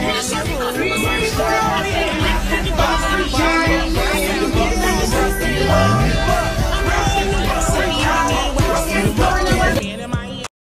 Yes,